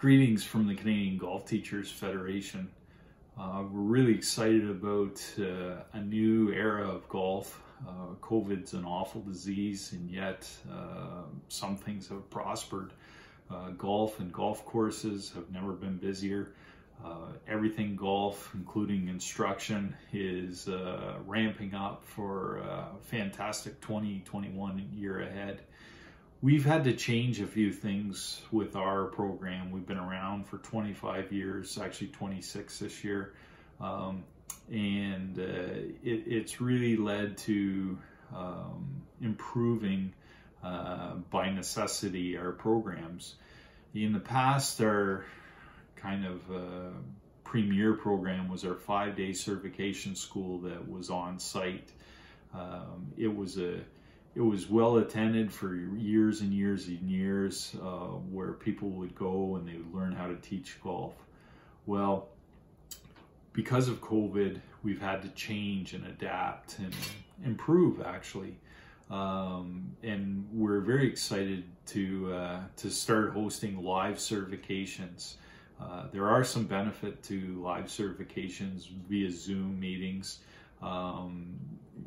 Greetings from the Canadian Golf Teachers Federation. Uh, we're really excited about uh, a new era of golf. Uh, COVID's an awful disease, and yet uh, some things have prospered. Uh, golf and golf courses have never been busier. Uh, everything golf, including instruction, is ramping up for a fantastic 2021 year ahead. We've had to change a few things with our program. We've been around for 25 years, actually 26 this year. Um, and uh, it, it's really led to um, improving uh, by necessity our programs. In the past, our kind of uh, premier program was our five day certification school that was on site. Um, it was a it was well attended for years and years and years uh, where people would go and they would learn how to teach golf. Well, because of COVID, we've had to change and adapt and improve actually. Um, and we're very excited to uh, to start hosting live certifications. Uh, there are some benefit to live certifications via Zoom meetings. Um,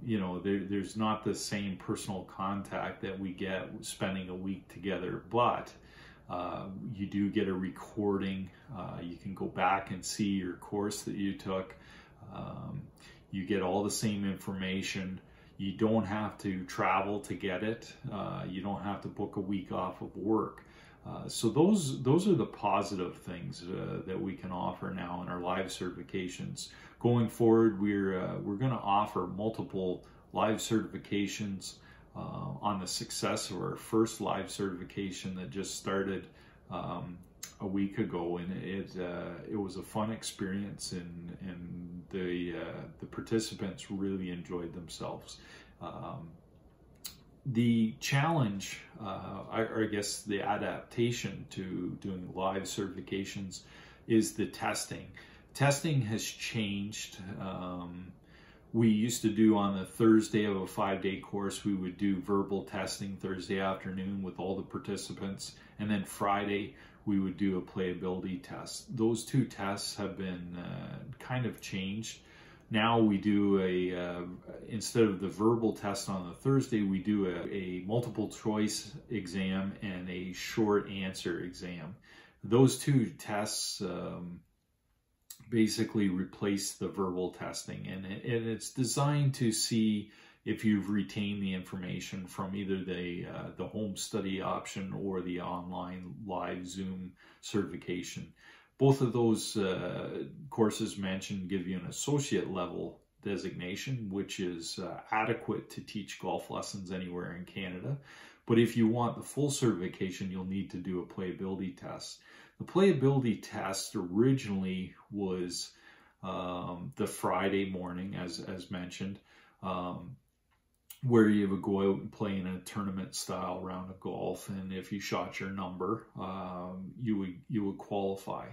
you know, there, there's not the same personal contact that we get spending a week together, but uh, you do get a recording. Uh, you can go back and see your course that you took. Um, you get all the same information. You don't have to travel to get it. Uh, you don't have to book a week off of work. Uh, so those those are the positive things uh, that we can offer now in our live certifications. Going forward, we're uh, we're going to offer multiple live certifications uh, on the success of our first live certification that just started um, a week ago, and it uh, it was a fun experience, and and the the participants really enjoyed themselves. Um, the challenge, uh, or I guess the adaptation to doing live certifications, is the testing. Testing has changed. Um, we used to do on the Thursday of a five day course, we would do verbal testing Thursday afternoon with all the participants, and then Friday we would do a playability test. Those two tests have been uh, kind of changed now we do a uh, instead of the verbal test on the Thursday, we do a, a, multiple choice exam and a short answer exam. Those two tests um, basically replace the verbal testing, and, it, and, it's designed to see if you've retained the information from either the uh, the home study option or the online live Zoom certification. Both of those uh, courses mentioned give you an associate level designation, which is uh, adequate to teach golf lessons anywhere in Canada. But if you want the full certification, you'll need to do a playability test. The playability test originally was um, the Friday morning, as, as mentioned. Um, where you would go out and play in a tournament style round of golf, and if you shot your number, um, you would you would qualify.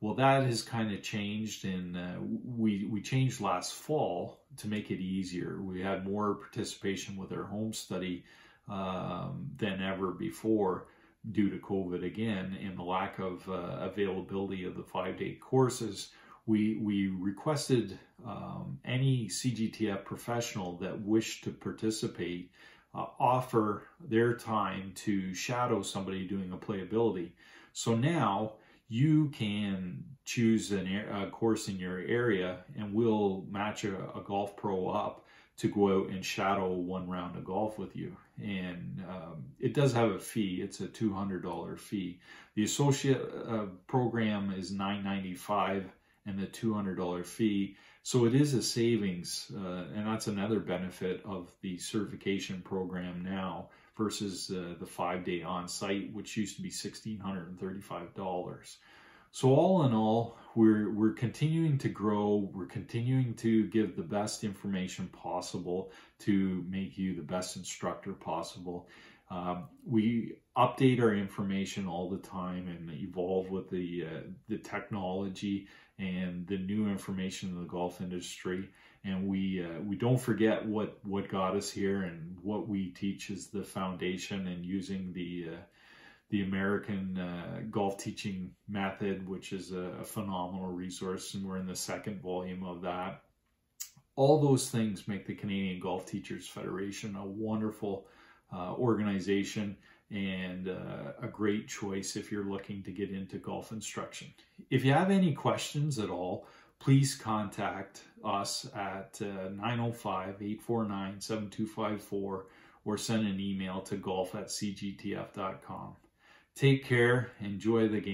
Well, that has kind of changed, and uh, we we changed last fall to make it easier. We had more participation with our home study um, than ever before due to COVID again, and the lack of uh, availability of the five day courses we, we requested um, any CGTF professional that wished to participate uh, offer their time to shadow somebody doing a playability. So now you can choose an, a course in your area and we'll match a, a, golf pro up to go out and shadow one round of golf with you. And um, it does have a fee. It's a $200 fee. The associate uh, program is 995 and the $200 fee. So it is a savings, uh, and that's another benefit of the certification program now versus uh, the five day on site, which used to be $1,635. So all in all, we're we're continuing to grow. We're continuing to give the best information possible to make you the best instructor possible. Um, we update our information all the time and evolve with the uh, the technology and the new information in the golf industry. And we uh, we don't forget what what got us here and what we teach is the foundation and using the uh, the American uh, Golf Teaching Method, which is a, a phenomenal resource, and we're in the second volume of that. All those things make the Canadian Golf Teachers Federation a wonderful uh, organization and uh, a great choice if you're looking to get into golf instruction. If you have any questions at all, please contact us at uh, 905 849 7254 or send an email to golf at cgtf.com. Take care, enjoy the game.